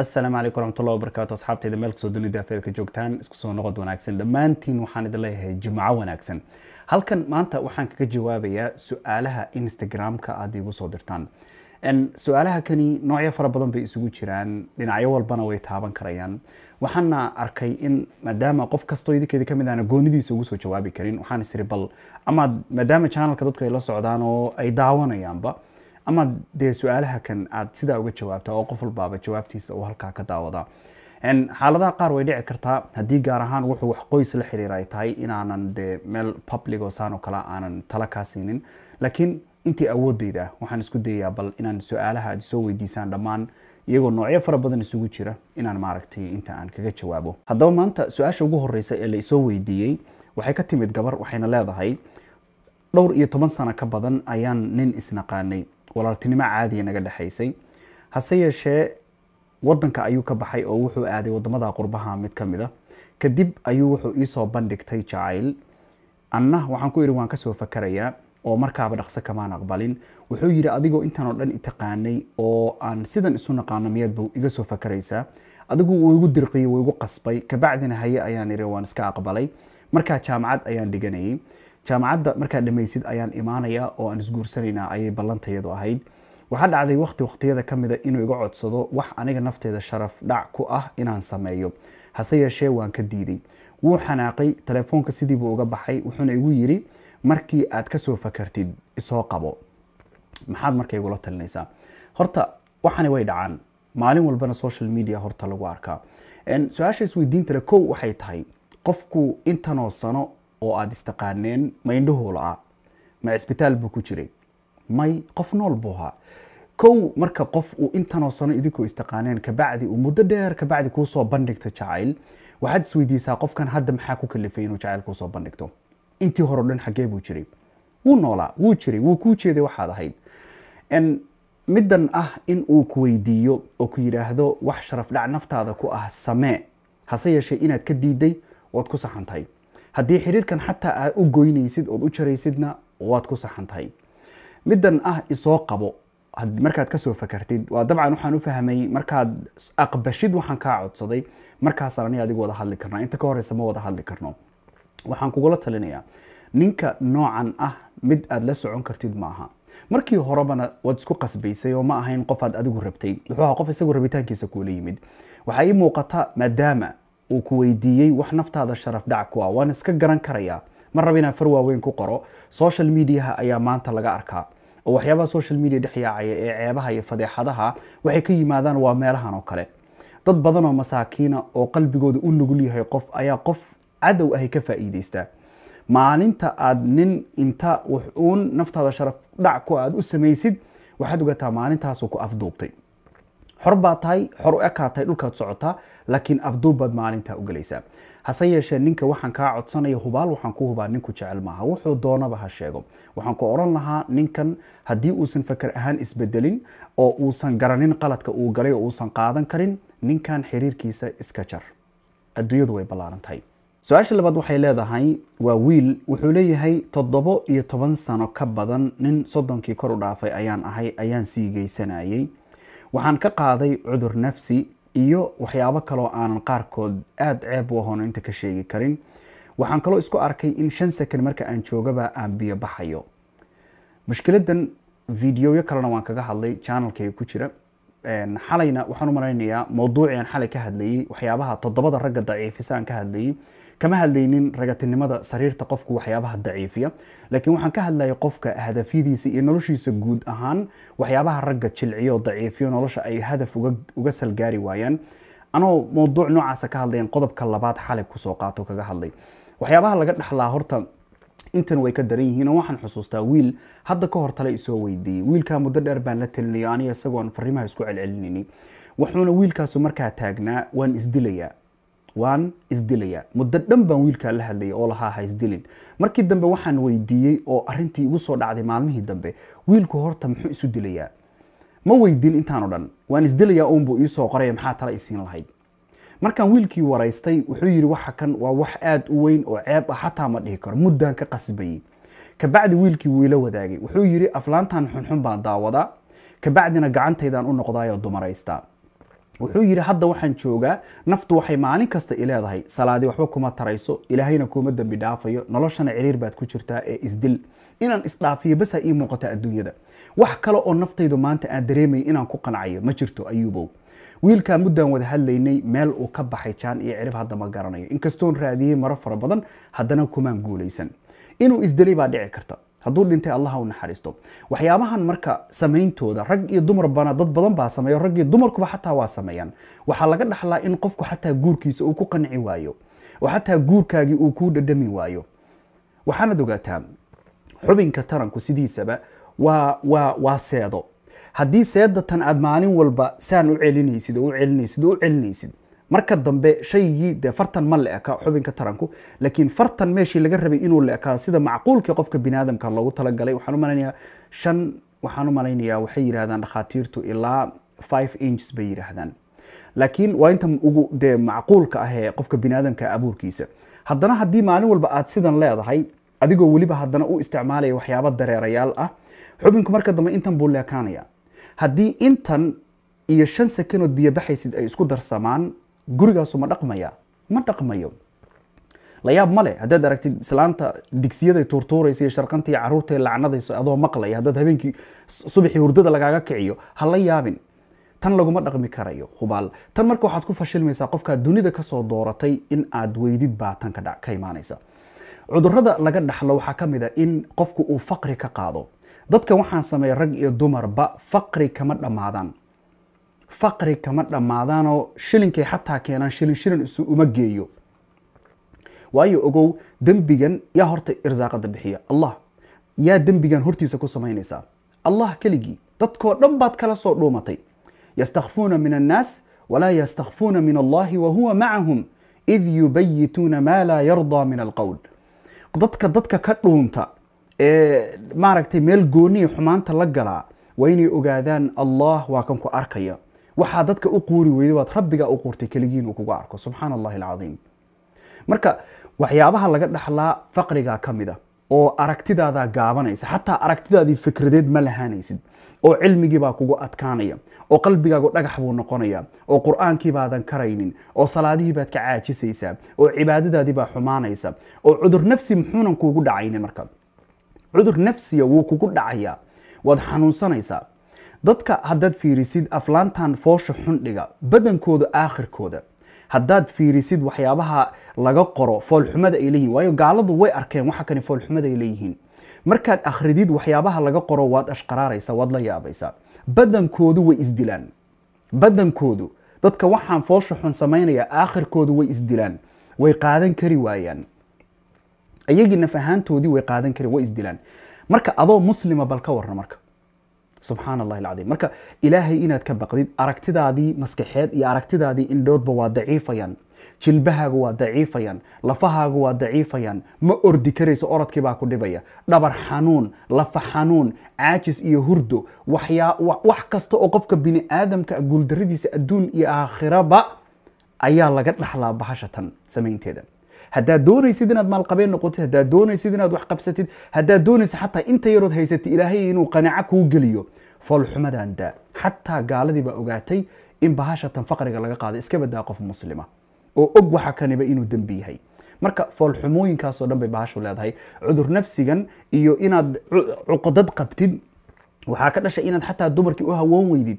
asalaamu calaykum waraxmatullahi wabarakaatu asxaabtayda meel kastoo dunida afeed ka joogtaan isku soo noqod wanaagsan. Dhammaantiin waxaan idin leeyahay jimco wanaagsan. Halkan maanta waxaan kaga jawaabayaa su'aalaha instagram-ka aad igu soo dirtaan. Su'aalaha kani noocyo fara badan bay isugu jiraan dhinacyo walbana way taaban karayaan. Waxaana arkay in maadaama qof kastoo idinkeeda ka mid ahna goonidiisa ugu soo jawaabi karin waxaan isiri bal ama maadaama channelka dadku ay la socdaan oo ay daawanayaanba ama dee su'aalaha kan aad sidaa uga jawaabta oo qof walbaaba jawaabtiisa uu halkaa ka daawada xaaladaha qaar way dhici kartaa. Haddii gaar ahaan wuxuu wax qoys la xiriira ay tahay inaanan dee meel public oo saan oo kale aanan tala kaa siinin. Laakiin intii awoodeyda waxaan isku dayayaa bal inaan su'aalaha aad soo weydiisaan dhammaan iyagoo noocyo fara badan isugu jira inaan maaragtay inta aan kaga jawaabo. Haddaba maanta su'aasha ugu horeysa ee la isoo weydiiyey waxay ka timid gabar waxayna leedahay dhowr iyo toban sano ka badan ayaan nin isnaqaanay. Walaaltinimo caadiya naga dhexaysay hase yeeshee wadanka ayuu ka baxay oo wuxuu aaday waddamada qurbaha mid ka mid a kadib ayuu wuxuu iisoo bandhigtay jacayl anna waxaan ku idhi waan ka soo fakarayaa oo markaaba dhaqso kamaan aqbalin. Wuxuu yidhi adigoo intan oo dhan itaqaanay oo aan sidan isu naqaano miyaadba iga soo fakaraysaa? Adigu wuu igu dirqiyey wuu igu qasbay. Kabacdina haye ayaan idhi waan iska aqbalay. Markaa jaamacad ayaan dhiganayay jaamacadda markaa dhamaysid ayaan imaanaya oo aan isguursanaynaa ayay ballantayadu ahayd. Waxaa dhacday waqti waqtiyada ka mida inuu iga codsado wax aniga nafteeda sharaf dhac ku ah inaan sameeyo. Hase yeeshee waan ka diiday. Wuu xanaaqay telefoonka sidiibuu uga baxay wuxuuna igu yidhi markii aad ka soo fakartid isoo qabo. Maxaad marka igula talinaysaa? Horta waxani way dhacaan. Maalin walbana social media horta lagu arkaa. Su'aasha isweydiintale kow waxay tahay. Qofku intanoo sano oo aada istaqaaneen ma indhuhuu la-aa ma cisbitaal buu ku jiray may qof nool buu ahaa. Kow marka qof uu intanoo sano idinkoo istaqaaneen kabacdi uu muddo dheer kabacdi kuusoo bandhigta jacayl waxaad isweydiisaa qofkan hadda maxaa ku kalifay inuu jacayl kuusoo bandhigto? Intii hore dhan xaggee buu jiray. Wuu noolaa wuu jiray wuu kuu jeeday waxaad ahayd. Middan ah in uu ku oo ku yidhaahdo wax sharaf naftaada ku ah samee hase yeeshee inaad ka diiday waad ku saxan tahay haddii xiriirkan xataa aad u goynaysid ood u jaraysidna waad ku saxan tahay middan ah isoo qabo. Markaad ka soo fakartid waa dabcan waxaan u fahmay markaad aqbashid waxaan kaa codsaday. Markaasaan aniga adigu wada hadli karnaa. Inta ka horeysa ma wada hadli karno. Waxaan kugula talinayaa ninka noocan ah mid aad la socon kartid ma aha. Markii horebana waad isku qasbaysay oo ma ahayn qof aad adigu rabtay. Wuxuu ahaa qof isagu rabitaankiisa kuula yimid. Waxaa ii muuqata maadaama uu ku weydiiyey wax naftaada sharaf dhac ku ah. Waan iska garan karayaa mar raba inaan far waaweyn ku qoro. Social mediaha ayaa maanta laga arkaa. Oo waxyaabaha social media dhex yaacaya ee ceebaha iyo fadeexadaha waxay ka yimaadaan waa meelahan oo kale. Dad badan oo masaakiina oo qalbigooda u nugul yahay qof ayaa qof cadow ahay ka faa'iidaystaa maalinta aad nin inta wuxuun naftaada sharaf dhac ku aad u samaysid waxaad ogataa maalintaasuu ku afduubtay xor baa tahay xor u ekaatay dhulkaad socotaa laakiin afduub baad maalintaa u gelaysaa hase yeeshee ninka waxaan kaa codsanaya hubaal waxaan ku hubaa ninku jecel maaha. Wuxuu doonaba ha sheego. Waxaan ku odhan lahaa ninkan haddii uusan fakar ahaan isbedelin oo uusan garanin qaladka uu galay oo uusan qaadan karin ninkan xiriirkiisa iska jar. Adduunyadu way ballaaran tahay. Su'aasha labaad waxay leedahay waa wiil. Wuxuu leeyahay toddobo iyo toban sano ka badan nin soddonkii kor u dhaafay ayaan ahay ayaan siigaysanayay waxaan ka qaaday cudur nafsi iyo waxyaabo kaloo aanan qaarkood aada ceeb u ahoon inta ka sheegi karin. Waxaan kaloo isku arkay in shan second marka aan joogaba aan biyo baxayo. Mushkiladan videoyo kalena waan kaga hadlay channelkayga ku jira xalayna waxaan u malaynayaa mawduucii aan xalay ka hadlayey waxyaabaha toddobada ragga daciifisa ka hadlayey kama hadlaynin ragatinimada sariirta qofku waxyaabaha daciifiya. Laakiin waxaan ka hadlayay qofka hadafyadiisa iyo noloshiisa guud ahaan waxyaabaha ragga jilciyo daciifiyo nolosha ay hadaf uga salgaari waayaan. Anoo mawduuc noocaasa ka hadlayan qodobka labaad xalay ku soo qaato kaga hadlay. Waxyaabaha laga dhaxlaa horta intan way ka daran yihiin oo waxaan xusuustaa wiil hadda ka hor tale isoo weydiiyey. Wiilkaa muddo dheer baan la talinaya aniga isagoon fariimaha isku celcelinayni. Wuxuuna wiilkaasu markaa taagnaa waan isdilayaa. Waan isdilayaa. Muddo dhan baan wiilkaa la hadlayay oo lahaa ha isdilin. Markii dambe waxaan weydiiyey oo arintii igu soo dhacday maalmihii dambe wiilku horta muxuu isu dilayaa? Ma weydiin intaan o dhan. Waan isdilayaa uunbuu iisoo qoraya maxaa tala isiin lahayd markaan wiilkii waraystay wuxuu yidhi waxa kan waa wax aada u weyn oo ceeb ah xataa ma dhihi karo muddaan ka qasbayey kabacdi wiilkii wuu ila wadaagay wuxuu yidhi aflaantan xunxun baan daawadaa kabacdina gacantaydaan u noqdaayoo dumaraystaa wuxuu yidhi hadda waxaan joogaa naftu waxay maalin kasta ileedahay salaadii waxba kuma tarayso ilaahayna kuma dembi dhaafayo noloshana ciriir baad ku jirtaa ee isdil inaan isdhaafiyo basa ii muuqata adduunyada. Wax kale oo naftaydu maanta aan dareemay inaan ku qancayo ma jirto ayuubow wiilkaa muddaan wada hadlaynay meel uu ka baxay jaan iyo cirib hadda ma garanayo. Inkastoon raadiyey maro fara badan haddana kumaan guulaysan. Inuu isdelay baa dhici karta. Hadduu dhintay allah u naxariisto. Waxyaabahan marka samayntooda rag iyo dumarbana dad badan baa sameeyo rag iyo dumarkuba xataa waa sameeyaan. Waxaa laga dhaxlaa in qofku xataa guurkiisa uu ku qanci waayo. Oo xataa guurkaagii uu kuu dhadhami waayo. Waxaanad ogaataa xubinka taranku sidiisaba waa waa waa seedo haddii seedatan aad maalin walba saan u celinaysid oo u celinaysid u celinaysid marka dambe shaygii dee fartan ma la eka xubinka taranku laakiin fartan meeshii laga rabay inuu la ekaa sida macquulkii qofka biniaadamka loogu talagalay waxaan u shan waxaan u malaynayaa waxay yidhahdaan dhakhaatiirtu ilaa five inches bay yidhaahdaan. Laakiin waa inta ugu dee macquulka ah ee qofka biniaadamka abuurkiisa. Haddana haddii maalin walba aad sidan leedahay adigoo weliba haddana u isticmaalaya waxyaabo dareerayaal ah xubinku marka dambe intan buu leekaanaya haddii intan iyo shan sekanood biyo baxaysid ay isku darsamaan gurigaasu ma dhaqmaya ma dhaqmayo. La yaab male haddaad aragtid islaanta digsiyaday tuurtuuraysa iyo sharqanta iyo carruurta lacnadayso adoo maqlaya haddaad habeenkii subaxii hurdada lagaaga kiciyo ha la yaabin. Tan laguma dhaqmi karayo hubaal. Tan marka waxaad ku fashilmaysaa qofkaa dunida ka soo dooratay in aad weydid baa tan ka imaanaysa. Cudurada laga dhaxlo waxaa ka mid a in qofku uu faqri ka qaado dadka waxaan sameeya rag iyo dumarba faqri kama dhammaadaan. Faqri kama dhammaadaanoo shilinkay xataa keenaan shilin shilin isu uma geeyo. Waayo ogow dembigan yaa horta irsaaqada bixiya. Allah yaa dembigan hortiisa ku samaynaysaa allah keligii dadkoo dhan baad kala soo dhuumatay. Yastakfuuna min annaas walaa yastakfuuna min allahi wahuwa macahum id yubayituuna maa laa yardaa min alqowl dadka dadka ka dhuunta maaragtay meel gooniya xumaanta la galaa waa inay ogaadaan allah waa kan ku arkaya. Waxaa dadka u quuri weyday waad rabbigaa u quurtay keligiin uu kugu arko. Subxaana allahi alcadiim. Marka waxyaabaha laga dhaxlaa faqrigaa ka mid oo aragtidaada gaabanaysa xataa aragtidaadii fikradeed ma lahaanaysid oo cilmigiibaa kugu adkaanaya oo qalbigaagu dhagax buu noqonaya oo qur'aankii baadan karaynin oo salaadihii baad ka caajisaysaa oo cibaadadaadii baa xumaanaysa oo cudur nafsi muxuunan kuugu dhacaynin marka cudur nafsiya wuu kugu dhacayaa waad xanuunsanaysaa dadka haddaad fiirisid aflaantan foosha xundhiga badankooda aakhirkooda haddaad fiirisid waxyaabaha laga qoro foolxumada ay leeyihiin waayo gaaladu way arkeen waxa kani foolxumada ay leeyihiin. Markaad akhridid waxyaabaha laga qoro waad ashqaraaraysaa waad la yaabaysaa badankoodu way isdilaan badankoodu dadka waxaan foosha xun samaynaya aakhirkoodu way isdilaan way qaadan kari waayaan iyagii naf ahaantoodii way qaadan kari way isdilaan. Marka adoo muslima bal ka warna marka. Subxaan allahi alcadiim. Marka ilaahay inaad ka baqdid aragtidaadii maskaxeed iyo aragtidaadii indhoodba waa daciifayaan. Jilbahaaga waa daciifayaan. Lafahaaga waa daciifayaan. Ma ordi karayso orodkii baa ku dhibaya. Dhabar xanuun lafa xanuun caajis iyo hurdo. Wax kasta oo qofka bini aadamka guuldaradiisa adduun iyo aakhiraba ayaa laga dhaxlaa bahashatan samaynteeda haddaad doonaysid inaad maalqabeen noqotid haddaad doonaysid inaad wax qabsatid haddaad doonaysid xataa inta yarood haysatid ilaahay inuu qanaaco kuu geliyo. Foolxumadan daa. Xataa gaaladii ogaatay in bahashatan faqriga laga qaada iska badaa qof muslima. Oo og waxa kaniba inuu dembi yahay. Marka foolxumooyinkaasoo dhan bay bahashu leedahay. Cudur nafsigan iyo inaad cuqdad qabtid waxaa ka dhashay inaad xataa dumarkii u hawoon weydid.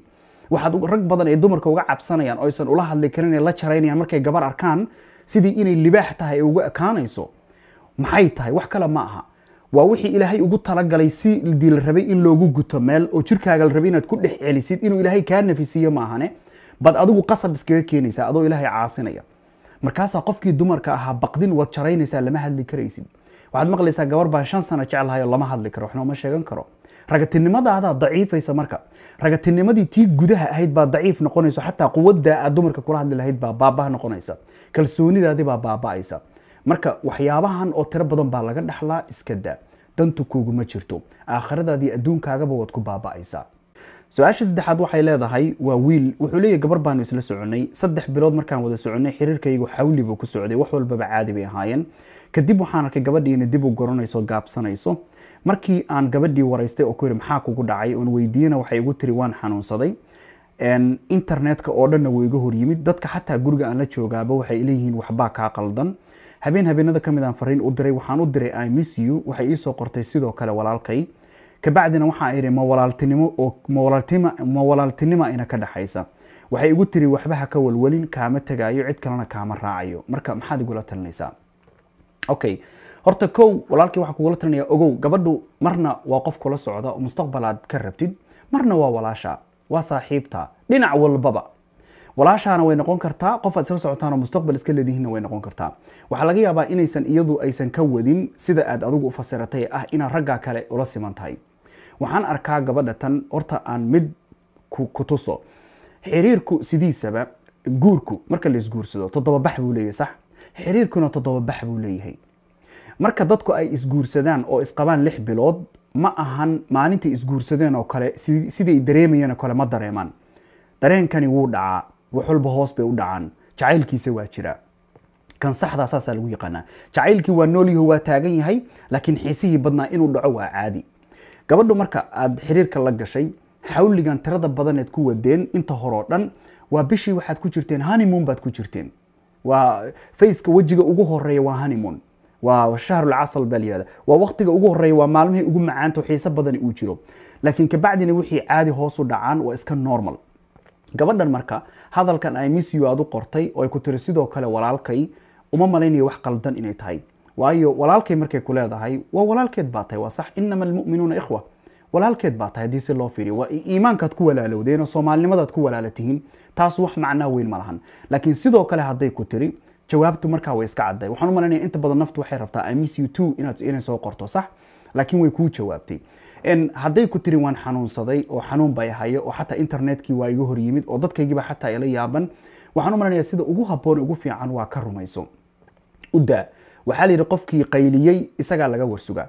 Waxaad rag badan ay dumarka uga cabsanayaan oo aysan ula hadli karin ee la jaraynayaan markay gabar arkaan sidii inay libaax tahay ay uga ekaanayso maxay tahay? Wax kale ma aha. Waa wixii ilaahay ugu talagalay si dii la rabay in loogu guto meel oo jirkaaga la rabay inaad ku dhex celisid inuu ilaahay kaa nafisiiyo maahane bad adigu qasab iskaga keenaysaa adoo ilaahay caasinaya. Markaasaa qofkii dumarka ahaa baqdin waad jaraynaysaa lama hadli karaysid. Waxaad maqlaysaa gabar baan shan sano jeclahay oo lama hadli karo waxna uma sheegan karo ragatinimadaada daciifaysa marka. Ragatinimadii tii gudaha ahayd baa daciif noqonayso xataa quwadda aad dumarka kula hadli lahayd baa baabah noqonaysa. Kalsoonidaadii baa baaba'aysa marka waxyaabahan oo tiro badan baa laga dhaxlaa iska daa. Dantu kuuguma jirto. Aakhiradaadii adduunkaagaba waad ku baaba'aysaa su'aasha saddexaad waxay leedahay waa wiil. Wuxuu leeyahy gabar baanu isla soconay. Saddex bilood markaan wada soconay xiriirkaygu xawli buu ku socday. Wax walbaba caadi bay ahaayeen. Kadib waxaan arkay gabadhii inay dib u goranayso gaabsanayso. Markii aan gabadhii waraystay oo ku yiri maxaa kugu dhacay? Oon weydiiyena waxay igu tiri waan xanuunsaday. Internetka oo dhanna wuu iga horyimid dadka xataa guriga aan la joogaaba waxay leeyihiin waxbaa kaa qaldan. Habeen habeenada ka mid aan fariin u diray waxaan u diray i waxay iisoo qortay sidoo kale walaalkay kabacdina waxaa idhi ma walaaltinimo oo ma walaaltinima ina ka dhexaysa waxay igu tiri waxba ha ka walwalin kaama tegaayo cid kalena kaama raacayo. Marka maxaad igula talinaysaa. Okay horta kow walaalkii waxaa kugula talinaya ogow gabadhu marna waa qof kula socda oo mustaqbal aad ka rabtid marna waa walaasha waa saaxiibta dhinac walbaba. Walaashaana way noqon kartaa qof isla socotaan mustaqbal iska leedihiinna way noqon kartaa. Waxaa laga yaabaa inaysan iyadu aysan ka wadin sida aad adigu u fasiratay ah inaad raggaa kale ula siman tahay waxaan arkaa gabadha tan horta aan mid ku tuso xiriirku sidiisaba guurku marka la isguursado toddoba bax buu leeyahay sax? Xiriirkuna toddoba bax buu leeyahay. Marka dadku ay isguursadaan oo isqabaan lix bilood ma ahan maalintai isguursadeen oo kale siday dareemayeen oo kale ma dareemaan. Dareenkani wuu dhacaa wax walba hoos bay u dhacaan jacaylkiisa waa jira kan saxdaa saasaa lagu yaqaanaa. Jacaylkii waa noolyaho waa taagan yahay laakiin xiisihii badnaa inuu dhaco waa caadi gabadhu marka aad xiriirka la gashay xawligan tirada badaneed ku wadeen inta horeo dhan waa bishii waxaad ku jirteen honeymoon baad ku jirteen. Waa faceka wejiga ugu horreeya waa honeymoon. Waa shahrulcasal baa layihahda waa waqtiga ugu horreeya waa maalmihii ugu macaanta xiise badani uu jiro. Laakiin kabacdina wixii caadi hoos u dhacaan waa iska normal. Gabadhan marka hadalkan ay miss aad u qortay oo ay ku tiri sidoo kale walaalkay uma malaynayo wax qaldan inay tahay waayo walaalkay markay ku leedahay waa walaalkeed baa tahay waa sax. Inama almu'minuuna ikhwa. Walaalkeed baa tahay haddii si loo fiiriyo. Waa iimaankaad ku walaalowdeen oo soomaalinimadaad ku walaala taas wax macnaa weyn ma lahan. Laakiin sidoo kale hadday ku tiri jawaabtu markaa way iska cadday. Waxaan u inta badan naftu waxay rabtaa i miss you too inaad inay soo qorto sax? Laakiin way kuu jawaabtay. Hadday ku tiri waan xanuunsaday oo xanuun bay hayo oo xataa internetkii waa iga horyimid oo dadkaygiiba xataa ila yaaban. Waxaan u sida ugu haboon ugu fiican waa ka rumayso. Udaa waxaa la yidhi qofkii qayliyey isagaa laga warsugaa.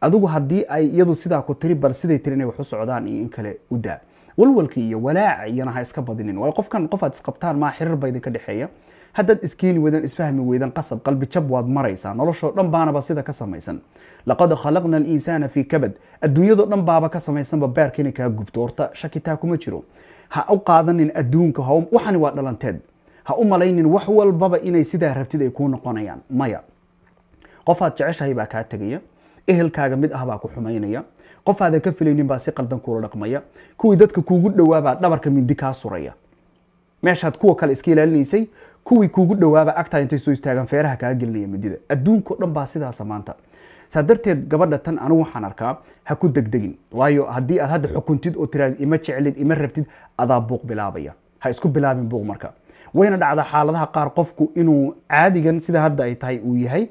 Adigu haddii ay iyadu sidaa ku tiri bal siday tiri inay wax u socdaan iyo in kale udaa walwalka iyo walaaca iyana ha iska badinin. Waayo qofkan qof aad isqabtaan maa xiriir ba idinka dhexeeya. Haddaad iskeeni weydaan isfahmi weydaan qasab qalbi jab waad maraysaa noloshoo dhan baanaba sida ka samaysan. Laqad khalaqna alinsaana fii kabad. Adduunyadoo dhan baaba ka samaysanba beerka inay kaa gubto. Horta shakitaa kuma jiro. Ha u qaadanin adduunka waxani waa dhalanteed. Ha u malaynin wax walbaba inay sidaa rabtid ay kuu noqonayaan. Maya qof aad jeceshahay baa kaa tegaya. Ehelkaaga mid ah baa ku xumaynaya. Qof aadan ka filaynin baa si qaldan kuula dhaqmaya. Kuwii dadka kuugu dhowaabaa dhabarka mindi kaa suraya. Meeshaad kuwa kale iska ilaalinaysay kuwii kuugu dhowaaba agtaa intay soo istaagaan feeraha kaa gelinaya midida adduunko dhan baa sidaasa maanta. Saa darteed gabadha tan anigu waxaan arkaa ha ku degdegin. Waayo haddii aad hadda xukuntid oo tiraad ima jeclid ima rabtid adaa buuq bilaabaya. Ha isku bilaabin buuq marka. Wayna dhacdaa xaaladaha qaar qofku inuu caadigan sida hadda ay tahay uu yahay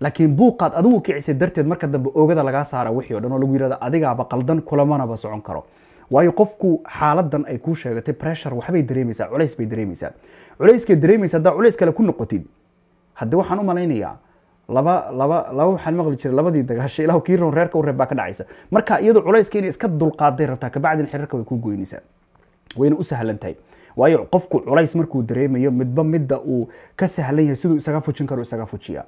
laakiin buuqaad adigu kicisay darteed marka dambe oogada lagaa saara wixii o dhan oo lagu yiraahdo adigaaba qaldan kulamanaba socon karo. Waayo qofku xaaladan ay kuu sheegatay pressure waxbay dareemaysaa culays bay dareemaysaa. Culayskay dareemaysa haddaa culays kale ku noqotid hadde waxaan u malaynayaa laba laba laba waxaan maqli jiray labadii dagaashay ilaa kii roon reerka u baa ka dhacaysa. Marka iyadu culayska inay iska dulqaaday rabtaa kabacdin xiriirka way kuu goynaysaa. Wayna u sahlan tahay. Waayo qofku culays markuu dareemayo midba midda uu ka sahlan yahay siduu isaga fujin karo isaga fujiya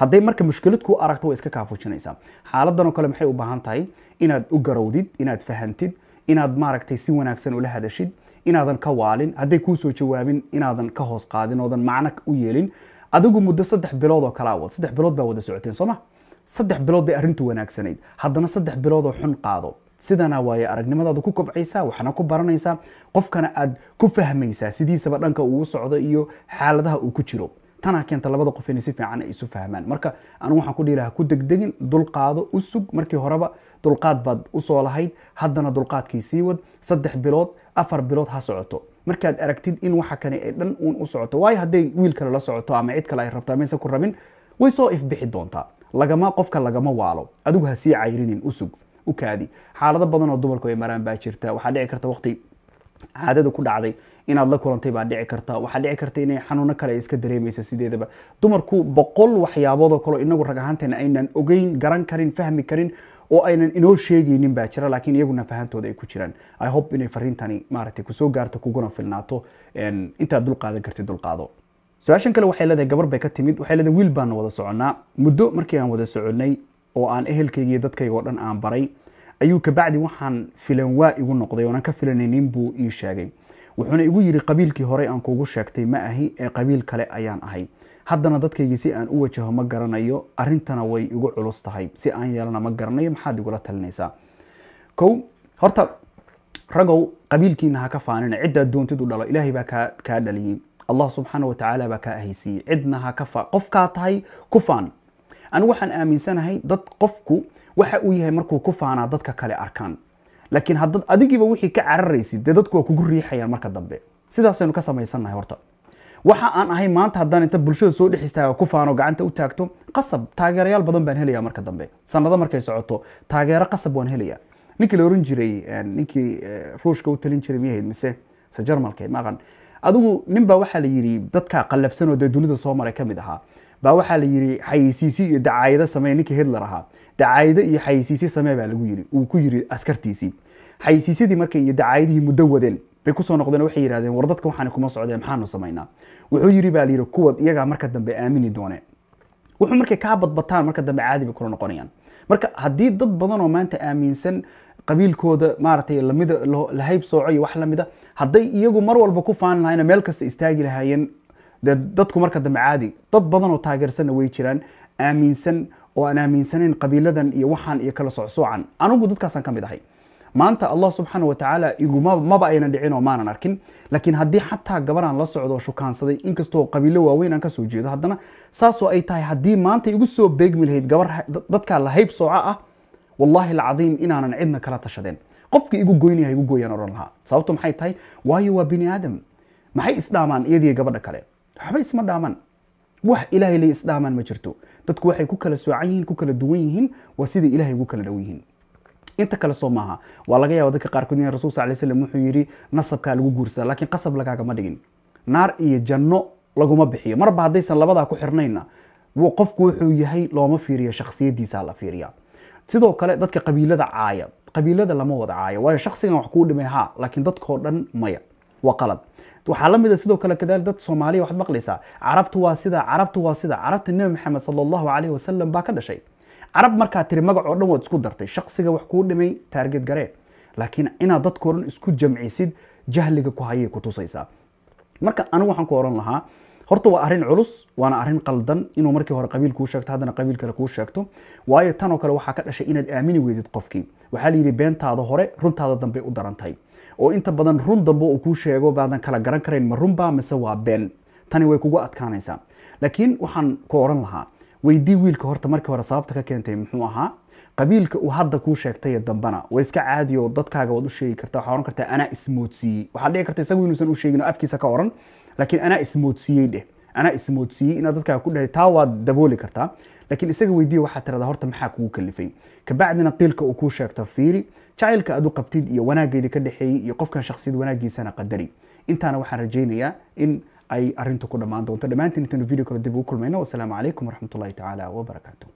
hadday marka mushkilad ku aragto way iska kaa fujinaysaa xaaladan oo kale maxay u baahan tahay inaad u garowdid inaad fahantid inaad maaragtay si wanaagsan ula hadashid inaadan ka waalin hadday kuu soo jawaabin inaadan ka hoos qaadin oodan macno u yeelin. Adigu muddo saddex bilood oo kala wad saddex bilood baa wada socoteen sooma saddex bilood bay arrintu wanaagsanayd. Haddana saddex bilood oo xun qaado. Sidana waaye aragnimadaada ku kobcaysaa waxna ku baranaysaa qofkana aad ku fahmaysaa sidiisaba dhanka uu socdo iyo xaaladaha uu ku jiro tanaa keenta labada qof inay si fiican ay isu fahmaan. Marka anigu waxaan ku dhihi lahaa ku degdegin dulqaado u sug markii horeba. Dulqaad baad u soo lahayd haddana dulqaadkii sii wad. Saddex bilood afar bilood ha socoto. Markaad aragtid in waxa kane ay dhan uun u socoto. Waayo hadday wiil kale la socoto ama cid kale ay rabto amaysan ku rabin way soo ifbixi doontaa. Lagama qofka lagama waalo. Adigu ha sii cayrinin usug u kaadi. Xaalado badan dumarku ay maraan baa jirta. Waxaa dhici karta waqti caadada ku dhacday inaad la kulantay baa dhici karta waxaa dhici karta inay xanuuno kale iska dareemaysa sideedaba. Dumarku boqol waxyaabood oo kaleo inagu rag ahaanteena aynan ogeyn garan karin fahmi karin oo aynan inoo sheegaynin baa jira laakiin iyaguna fahantooda ay ku jiraan. I hope inay fariintani maaragtay ku soo gaarto kuguna filnaato intaad dul kartid dulqaado su'aashan kale waxay leedahay gabar bay ka timid. Waxay leedahay wiil baana wada soconnaa? Muddo markii aan wada soconnay oo aan ehelkayga iyo dadkayga oo dhan aan baray ayuu kabacdi waxaan filan waa igu noqday oonan ka filanaynin buu ii sheegay. Wuxuuna igu yidhi qabiilkii horey aan kuugu sheegtay ma ahi ee qabiil kale ayaan ahay. Haddana dadkaygii si aan u wajaho ma garanayo arrintana way igu culus tahay. Si aan yeelana ma garanayo maxaad igula talinaysaa. Kow horta ragow qabiilkiina ha ka faanina. Ciddaad doontid u dhalo. Ilaahay baa kaa kaa dhaliyey. Allah subxaana wa tacaala baa kaa ahaysiiyey. Cidna ha ka faa qofkaa tahay ku faan. Anigu waxaan aaminsanahay dad qofku waxa uu yahay markuu ku faanaa dadka kale arkaan. Laakiin haddaad adigiiba wixii ka cararaysid dee dadku waa kugu riixayaan marka dambe. Sidaasaynu ka samaysannahay horta. Waxa aan ahay maanta haddaan inta bulshada soo dhex istaaga ku faano gacanta u taagto qasab taageerayaal badan baan helayaa marka dambe. Sanado markay socoto taageero qasab waan helayaa. Ninkii la oran jiray ninkii ruushka u talin jiray miyahayd mise se jarmalka maqan adigu nin baa waxaa la yidhi dadka qallafsan oo dee dunida soo maray ka mid ahaa baa waxaa la yidhi xayeysiisi iyo dacaayado samee ninkii hitler ahaa. Dacaayado iyo xayeysiisi samee baa lagu yidhi. Uu ku yidhi askartiisii. Xayeysiisyadii markay iyo dacaayadihii muddo wadeen bay ku soo noqdeen waxay yidhahdeen war waxaan kuma socdeen maxaanu samaynaa. Wuxuu yidhi baa layidhi kuwa iyagaa marka dambe aamini doone. Wuxuu markay kaa badbataan marka dambe caadi bay kula noqonayaan. Marka haddii dad badan oo maanta aaminsan qabiilkooda maaragtay lamida la sooco iyo wax lamida hadday iyagu mar walba ku faani lahaayeen meel kasta istaagi lahaayeen dee dadku marka dambe caadi dad badan oo taageersanna way jiraan aaminsan oo aan aaminsanayn qabiiladan iyo waxaan iyo kala socsoocan anigu dadkaasaan ka mid ahay. Maanta allah subxaana wa iguma maba aynan dhicin oo maanan arkin. Laakiin haddii xataa gabaraan la socdo shukaansaday inkastoo qabiilo waaweyn aan ka soo jeedo haddana saasoo ay tahay haddii maanta igu soo beegmi lahayd gabar dadkaa la sooco ah wallahi alcadiim inaanan cidna kala tashadeen. Qofkii igu goynaya igu gooyaan odhan lahaa. Sababto maxay tahay? Waayo waa bini aadam. Maxay isdhaamaan iyadiyo gabadha kale waxba isma dhaamaan wax ilaahay lay isdhaamaan ma jirto. Dadku waxay ku kala soocan yihiin ku kala duwan yihiin waa sidai ilahay ugu kala dhow yihiin inta kale soo maaha. Waa laga yaaba dadka qaarkood in rasul sal slam wuxuu yidhi nasabkaa lagu guursadaa laakiin qasab lagaagama dhigin. Naar iyo janno laguma bixiyo. Marba haddaysan labadaa ku xirnayna qofku wuxuu yahay looma fiiriyo shaksiyadiisa la fiiriya sidoo kale dadka qabiilada caaya qabiilada lama wada caayo. Waayo shaksigan wax kuu dhimay ha laakiin dadkoo dhan maya waa qalad. Waxaa la mid a sidoo kale kadaali dad soomaaliya waxaad maqlaysaa. Carabtu waa sida carabtu waa sida. Carabta nebi maxamed sala allahu calayhi wasalam baa ka dhashay. Carab markaa tiri magac oo dhan waad isku dartay. Shaksiga wax kuu dhimay taarget garee laakiin inaad dadkoo dhan isku jamcisid jahliga ku hayay ku tusaysaa. Marka anigu waxaan ku oran lahaa horta waa arrin culus waana arrin qaldan inuu markii hore qabiil kuu sheegto haddana qabiil kale kuu sheegto. Waayo tanoo kale waxaa ka dhashay inaad aamini weydid qofkii. Waxaa la yidhi beentaada hore runtaada dambe u daran tahay oo inta badan run dambe uu kuu sheego baadan kala garan karayn ma runbaa mise waa been? Tani way kugu adkaanaysaa. Laakiin waxaan ku oran lahaa weydii wiilka horta markii hore sababta ka keentay muxuu ahaa qabiilka uu hadda kuu sheegtay dambana waa iska caadi oo dadkaaga waad u sheegi kartaa waxaa oran kartaa anaa ismoodsiiyey. Waxaa dhici karta isagu inuusan u sheegin oo afkiisa ka oran laakiin anaa ismoodsiiyey dheh anaa ismoodsiiyey. Inaad dadkaaga ku dhahay taa waad dabooli kartaa laakiin isaga weydiiya waxaa tirada horta maxaa kugu kalifay? Kabacdina qiilka uu kuu sheegto fiiri jacaylka aad u qabtid iyo wanaaggeedii ka dhexeeyey iyo qofkan shaksiyad wanaaggiisana qadari. Intaana waxaan rajaynayaa in ay arrintu ku dhammaan doonto. Dhammaantiin intaynu video kale dib ugu kulmayno wasalaamu calaykum waraxmatullahi tacaala wabarakaatu